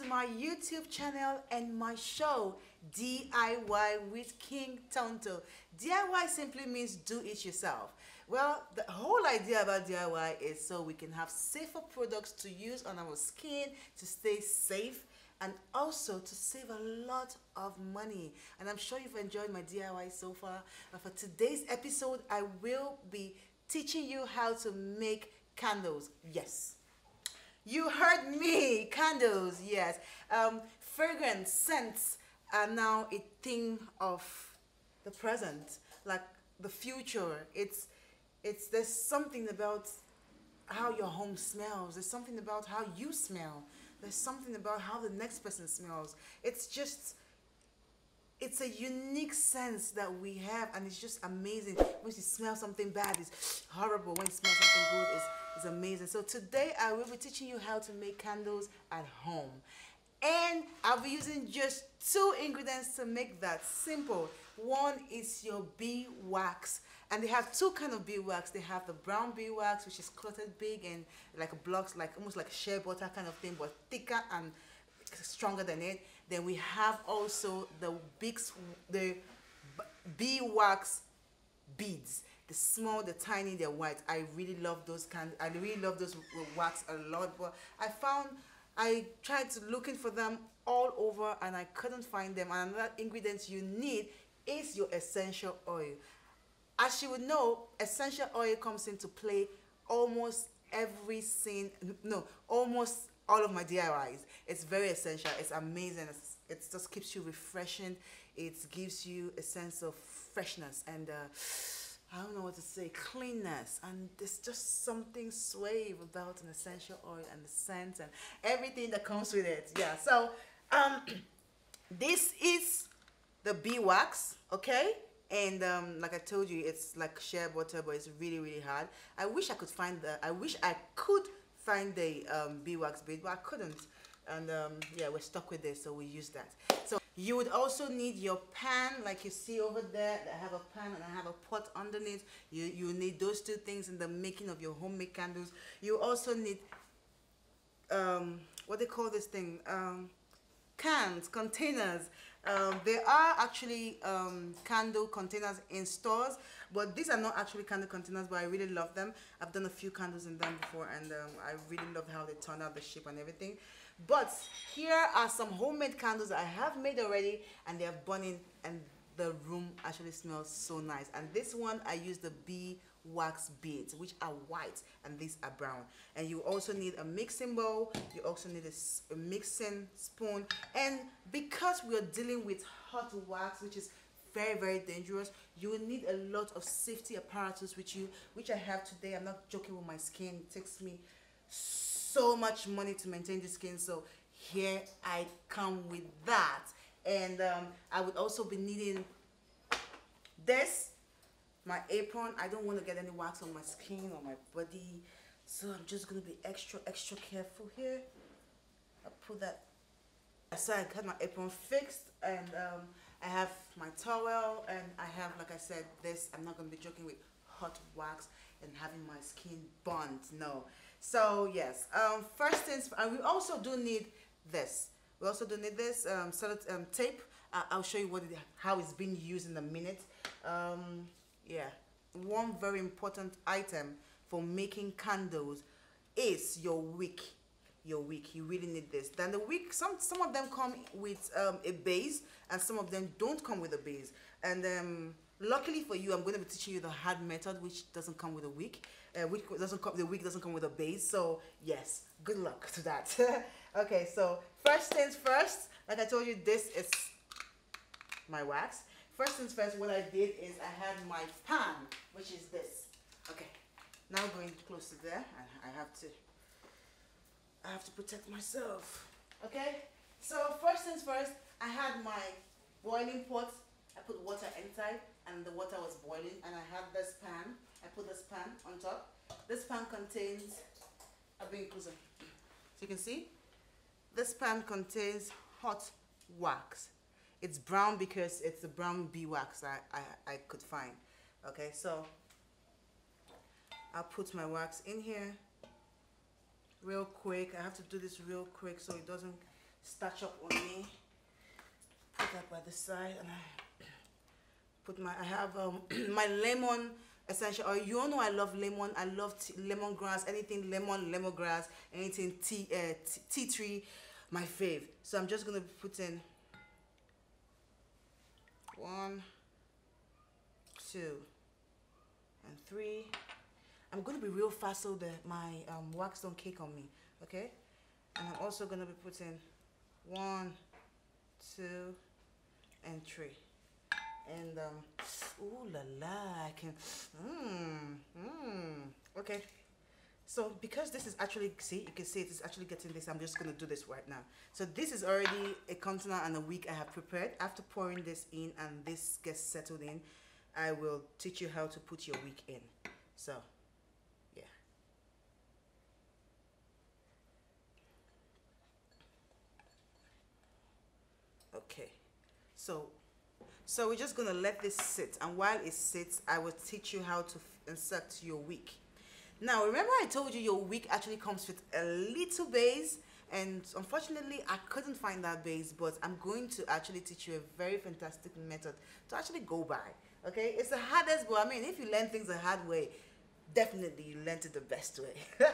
to my YouTube channel and my show DIY with King Tonto. DIY simply means do it yourself. Well, the whole idea about DIY is so we can have safer products to use on our skin to stay safe and also to save a lot of money. And I'm sure you've enjoyed my DIY so far. But for today's episode, I will be teaching you how to make candles. Yes, you heard me. Candles, yes. Um, fragrance, scents are now a thing of the present, like the future. It's, it's, there's something about how your home smells. There's something about how you smell. There's something about how the next person smells. It's just, it's a unique sense that we have and it's just amazing. When you smell something bad, it's horrible. When you smell something good, it's is amazing. So today I will be teaching you how to make candles at home. And I'll be using just two ingredients to make that simple. One is your bee wax. And they have two kind of bee wax. They have the brown bee wax, which is clotted big and like blocks, like almost like shea butter kind of thing, but thicker and stronger than it. Then we have also the big, the bee wax beads the small, the tiny, they're white. I really love those kind. I really love those wax a lot. But I found I tried looking for them all over and I couldn't find them. And another ingredient you need is your essential oil. As you would know, essential oil comes into play almost every scene. No, almost all of my DIYs. It's very essential. It's amazing. It's, it just keeps you refreshing. It gives you a sense of freshness and. Uh, I don't know what to say, cleanness. And there's just something suave about an essential oil and the scent and everything that comes with it. Yeah, so um, this is the bee wax, okay? And um, like I told you, it's like shea butter, but it's really, really hard. I wish I could find the, I wish I could find the um, bee wax bead, but I couldn't. And um, yeah, we're stuck with this, so we use that. So you would also need your pan, like you see over there. I have a pan and I have a pot underneath. You, you need those two things in the making of your homemade candles. You also need, um, what they call this thing? Um, cans, containers. Um, there are actually um, candle containers in stores, but these are not actually candle containers, but I really love them. I've done a few candles in them before, and um, I really love how they turn out, the shape and everything. But here are some homemade candles I have made already and they're burning and the room actually smells so nice. And this one I use the bee wax beads which are white and these are brown. And you also need a mixing bowl you also need a, a mixing spoon. And because we are dealing with hot wax which is very very dangerous you will need a lot of safety apparatus which you which i have today. I'm not joking with my skin. It takes me so much money to maintain the skin so here I come with that. And um, I would also be needing this my apron I don't want to get any wax on my skin or my body so I'm just gonna be extra extra careful here I put that so I got my apron fixed and um, I have my towel and I have like I said this I'm not gonna be joking with hot wax and having my skin burnt no so yes, um, first things, and we also do need this. We also do need this um, solid um, tape. Uh, I'll show you what it, how it's being used in a minute. Um, yeah, one very important item for making candles is your wick. Your wick, you really need this. Then the wick, some some of them come with um, a base, and some of them don't come with a base. And um, luckily for you, I'm going to be teaching you the hard method, which doesn't come with a wick uh, which doesn't come the wig doesn't come with a base so yes good luck to that okay so first things first like I told you this is my wax first things first what I did is I had my pan which is this okay now going close to there and I have to I have to protect myself okay so first things first I had my boiling pot I put water inside and the water was boiling and I had this pan I put this pan on top. This pan contains, I'll bring it closer. So you can see, this pan contains hot wax. It's brown because it's the brown bee wax I, I, I could find. Okay, so I'll put my wax in here real quick. I have to do this real quick so it doesn't starch up on me. Put that by the side and I put my, I have um, my lemon essential oil. You all know I love lemon. I love lemongrass, anything lemon, lemongrass, anything tea, uh, tea tree, my fave. So I'm just gonna put in one, two, and three. I'm gonna be real fast so that my um, wax don't cake on me, okay? And I'm also gonna be putting one, two, and three. And um, ooh la la, I can, mmm, mmm, okay. So because this is actually, see, you can see it is actually getting this, I'm just gonna do this right now. So this is already a container and a wick I have prepared. After pouring this in and this gets settled in, I will teach you how to put your wick in. So, yeah. Okay, so so we're just gonna let this sit and while it sits, I will teach you how to insert your wick. Now remember I told you your wick actually comes with a little base and unfortunately I couldn't find that base but I'm going to actually teach you a very fantastic method to actually go by. Okay, it's the hardest but I mean if you learn things the hard way, definitely you learned it the best way.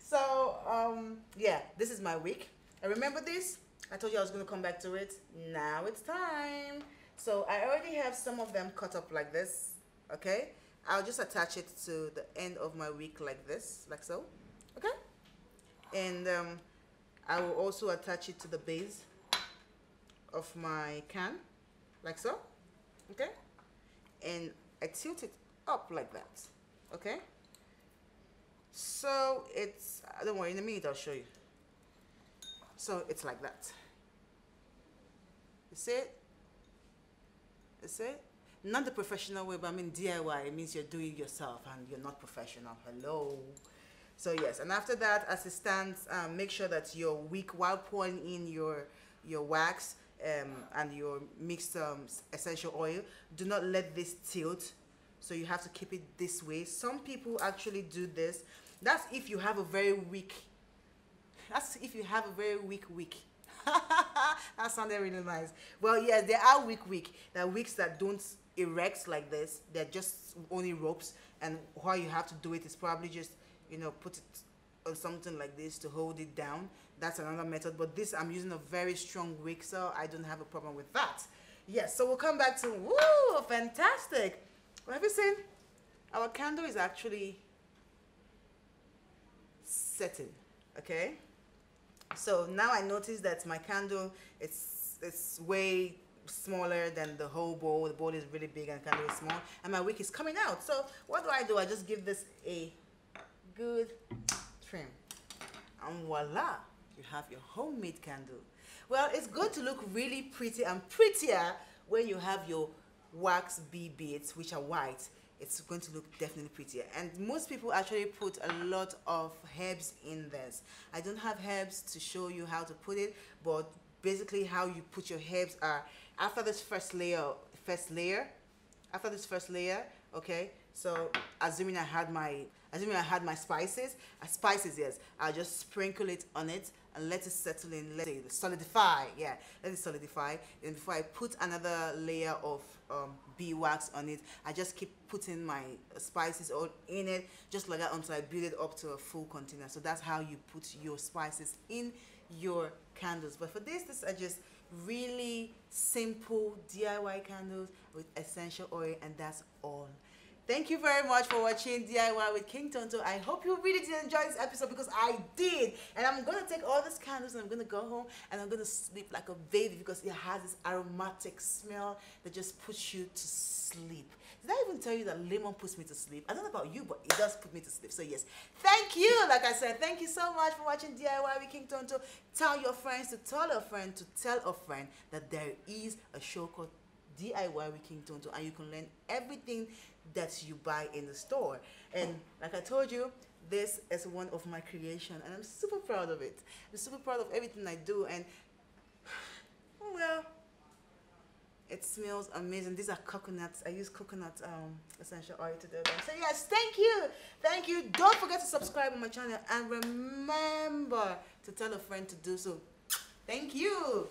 so um, yeah, this is my wick. I remember this? I told you I was going to come back to it. Now it's time. So I already have some of them cut up like this. Okay. I'll just attach it to the end of my wick like this, like so. Okay. And um, I will also attach it to the base of my can, like so. Okay. And I tilt it up like that. Okay. So it's, don't worry, in a minute I'll show you. So it's like that. You see it? You see it? Not the professional way, but I mean DIY. It means you're doing yourself and you're not professional. Hello. So yes, and after that, as it stands, um, make sure that your wick while pouring in your your wax um, and your mixed um, essential oil. Do not let this tilt. So you have to keep it this way. Some people actually do this. That's if you have a very weak that's if you have a very weak wick. that sounded really nice. Well, yes, there are weak wick. There are wicks that don't erect like this. They're just only ropes. And how you have to do it is probably just, you know, put it on something like this to hold it down. That's another method. But this, I'm using a very strong wick, so I don't have a problem with that. Yes, so we'll come back to, woo, fantastic. Have you seen? Our candle is actually setting, okay? So now I notice that my candle it's it's way smaller than the whole bowl. The bowl is really big and candle is small, and my wick is coming out. So what do I do? I just give this a good trim, and voila, you have your homemade candle. Well, it's going to look really pretty and prettier when you have your wax bead beads, which are white it's going to look definitely prettier and most people actually put a lot of herbs in this i don't have herbs to show you how to put it but basically how you put your herbs are after this first layer first layer. After this first layer okay? So assuming i had my assuming i had my spices uh, spices yes. I'll just sprinkle it on it and let it settle in. Let it solidify yeah. Let it solidify. And before i put another layer of um, beeswax on it i just keep putting my spices all in it just like that until i build it up to a full container. So that's how you put your spices in your candles. But for this this are just really simple diy candles with essential oil and that's all Thank you very much for watching DIY with King Tonto. I hope you really did enjoy this episode because I did. And I'm going to take all these candles and I'm going to go home and I'm going to sleep like a baby because it has this aromatic smell that just puts you to sleep. Did I even tell you that lemon puts me to sleep? I don't know about you, but it does put me to sleep. So yes, thank you. Like I said, thank you so much for watching DIY with King Tonto. Tell your friends to tell a friend to tell a friend that there is a show called DIY with King Tonto and you can learn everything that you buy in the store. And like I told you, this is one of my creation and I'm super proud of it. I'm super proud of everything I do and well, It smells amazing. These are coconuts. I use coconut um, essential oil to do them. So yes, thank you, thank you. Don't forget to subscribe on my channel and remember to tell a friend to do so. Thank you.